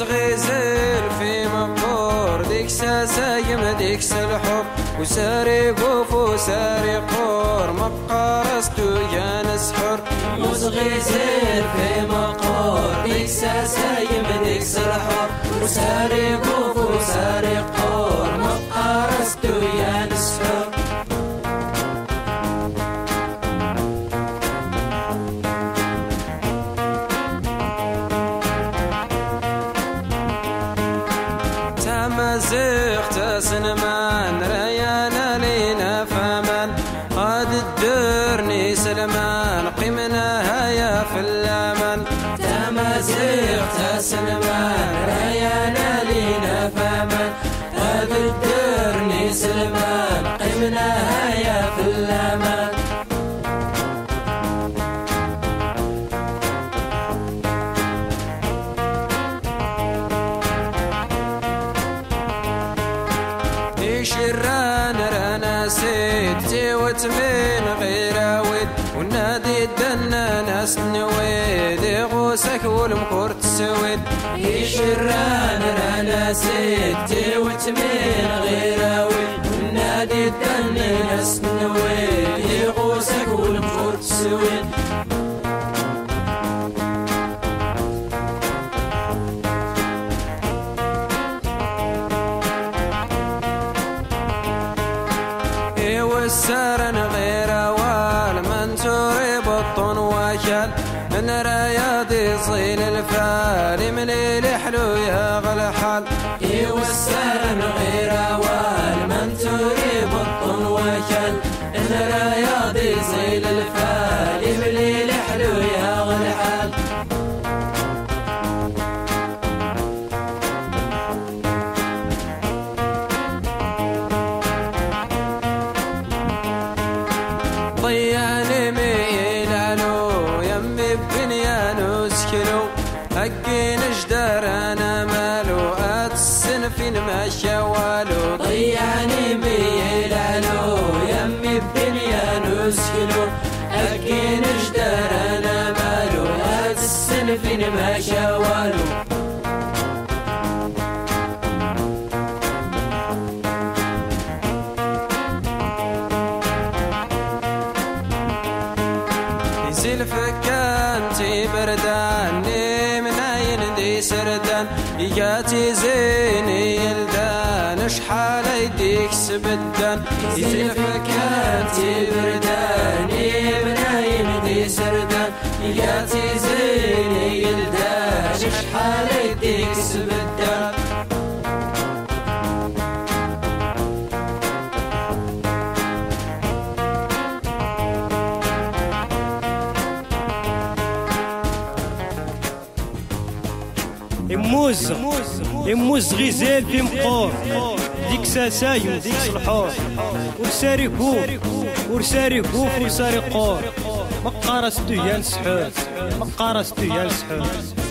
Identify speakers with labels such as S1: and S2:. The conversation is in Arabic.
S1: غزل في مقبور ديك ساسايم ديك الحب. وساري قوف وساري قور مقارستو يا نسحر
S2: مزغزل في مقبور ديك ساسايم ديك الحب. وساري قوف وساري قور
S1: مزيخ تسنمان ريانا لينا فمن. قد الدرني سلمان قمنا هيا في اللمن
S2: تسنمان
S1: شران رانا سيدتي وتمين غير ود ونادي الدنا ناس نويد غوسك والمكور تسويد
S2: شران رانا سيدتي وتمين
S1: من رياضي صيل الفال مليل حلو يا غلحل
S2: والسرن غير وال
S1: حقي نجدر أنا مالو اتسنفين ما شوالو
S2: ضيعني ميلانو يمي بنيانو سكنو حقي نجدر أنا مالو اتسنفين ما شوالو
S1: زلفك انتي برداني مناين دي سردان يجاتي زيني يلدان شحال يديك سبدان
S2: زلفك انتي برداني
S3: يموز يموز غزال في مقور ديك ساساي وديك صلحور ورساري كوف ورساري كوف ورساري قور مقارستو يا نسحور مقارستو يا نسحور